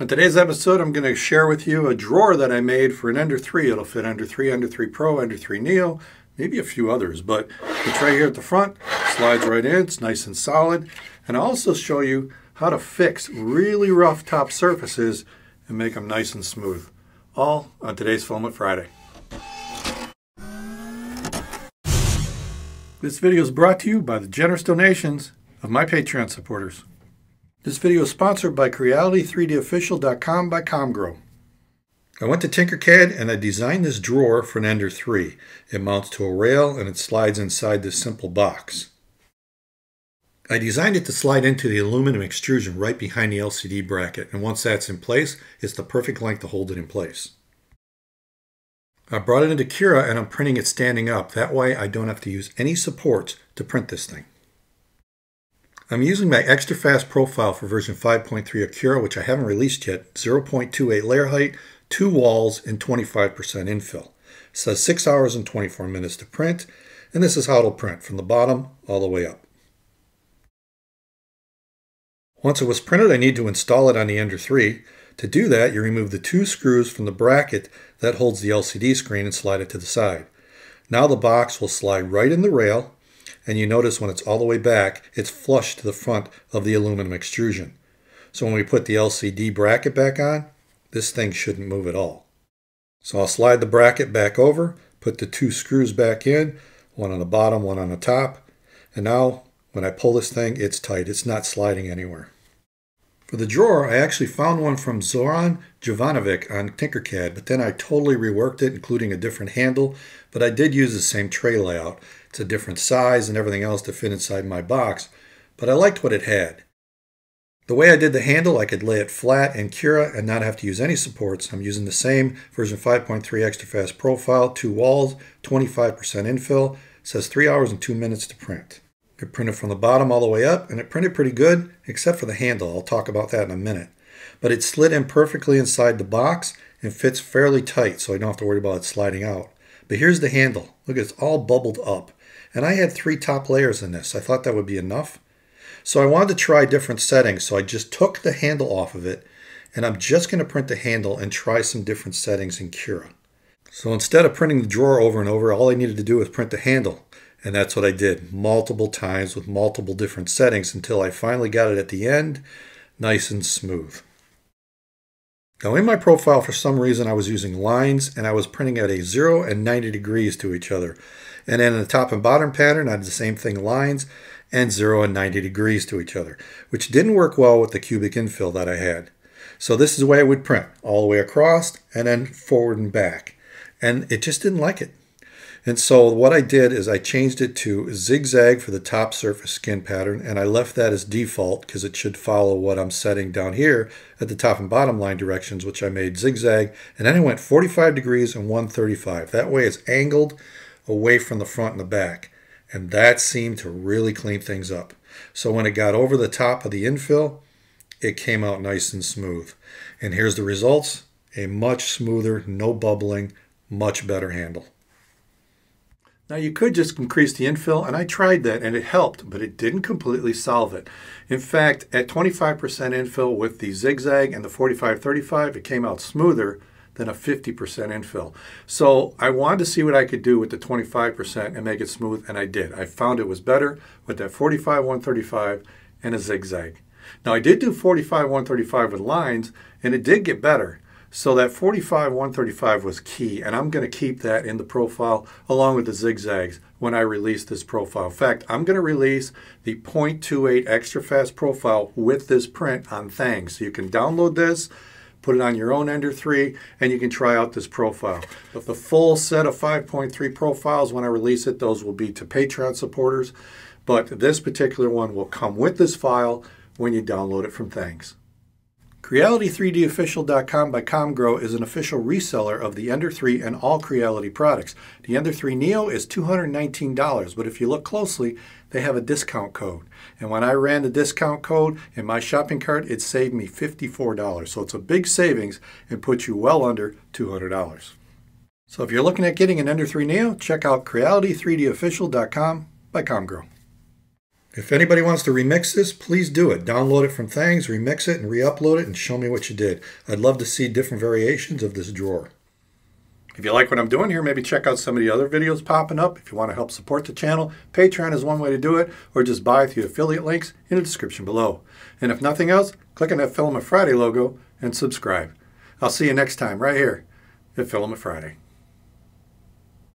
In today's episode, I'm going to share with you a drawer that I made for an Ender 3. It'll fit Ender 3, Ender 3 Pro, Ender 3 Neo, maybe a few others, but it's right here at the front, slides right in, it's nice and solid. And I'll also show you how to fix really rough top surfaces and make them nice and smooth. All on today's Filament Friday. This video is brought to you by the generous donations of my Patreon supporters. This video is sponsored by Creality3DOfficial.com by ComGrow. I went to Tinkercad and I designed this drawer for an Ender 3. It mounts to a rail and it slides inside this simple box. I designed it to slide into the aluminum extrusion right behind the LCD bracket and once that's in place, it's the perfect length to hold it in place. I brought it into Cura and I'm printing it standing up. That way I don't have to use any supports to print this thing. I'm using my extra fast profile for version 5.3 of Cura, which I haven't released yet, 0.28 layer height, two walls, and 25% infill. It says 6 hours and 24 minutes to print, and this is how it'll print, from the bottom all the way up. Once it was printed, I need to install it on the Ender 3. To do that, you remove the two screws from the bracket that holds the LCD screen and slide it to the side. Now the box will slide right in the rail and you notice when it's all the way back, it's flush to the front of the aluminum extrusion. So when we put the LCD bracket back on, this thing shouldn't move at all. So I'll slide the bracket back over, put the two screws back in, one on the bottom, one on the top, and now when I pull this thing, it's tight. It's not sliding anywhere. For the drawer, I actually found one from Zoran Jovanovic on Tinkercad, but then I totally reworked it, including a different handle, but I did use the same tray layout. It's a different size and everything else to fit inside my box, but I liked what it had. The way I did the handle, I could lay it flat in Cura and not have to use any supports. I'm using the same version 5.3 extra fast profile, two walls, 25% infill. It says 3 hours and 2 minutes to print. It printed from the bottom all the way up, and it printed pretty good, except for the handle. I'll talk about that in a minute. But it slid in perfectly inside the box and fits fairly tight, so I don't have to worry about it sliding out. But here's the handle. Look, it's all bubbled up. And I had three top layers in this. I thought that would be enough. So I wanted to try different settings. So I just took the handle off of it and I'm just going to print the handle and try some different settings in Cura. So instead of printing the drawer over and over, all I needed to do was print the handle. And that's what I did multiple times with multiple different settings until I finally got it at the end nice and smooth. Now in my profile, for some reason, I was using lines and I was printing at a 0 and 90 degrees to each other. And then in the top and bottom pattern, I did the same thing, lines and 0 and 90 degrees to each other, which didn't work well with the cubic infill that I had. So this is the way I would print, all the way across and then forward and back. And it just didn't like it. And so what I did is I changed it to zigzag for the top surface skin pattern and I left that as default because it should follow what I'm setting down here at the top and bottom line directions which I made zigzag and then I went 45 degrees and 135. That way it's angled away from the front and the back and that seemed to really clean things up. So when it got over the top of the infill it came out nice and smooth. And here's the results. A much smoother, no bubbling, much better handle. Now you could just increase the infill, and I tried that and it helped, but it didn't completely solve it. In fact, at 25% infill with the zigzag and the 45-35, it came out smoother than a 50% infill. So I wanted to see what I could do with the 25% and make it smooth, and I did. I found it was better with that 45-135 and a zigzag. Now I did do 45-135 with lines, and it did get better. So that 45 135 was key, and I'm going to keep that in the profile along with the zigzags when I release this profile. In fact, I'm going to release the 0.28 extra fast profile with this print on Thangs. So you can download this, put it on your own Ender 3, and you can try out this profile. But the full set of 5.3 profiles, when I release it, those will be to Patreon supporters. But this particular one will come with this file when you download it from Thangs. Creality3DOfficial.com by ComGrow is an official reseller of the Ender 3 and all Creality products. The Ender 3 Neo is $219, but if you look closely, they have a discount code. And when I ran the discount code in my shopping cart, it saved me $54. So it's a big savings and puts you well under $200. So if you're looking at getting an Ender 3 Neo, check out Creality3DOfficial.com by ComGrow. If anybody wants to remix this, please do it. Download it from Thangs, remix it, and re-upload it, and show me what you did. I'd love to see different variations of this drawer. If you like what I'm doing here, maybe check out some of the other videos popping up. If you want to help support the channel, Patreon is one way to do it, or just buy through affiliate links in the description below. And if nothing else, click on that Filament Friday logo and subscribe. I'll see you next time right here at Filament Friday.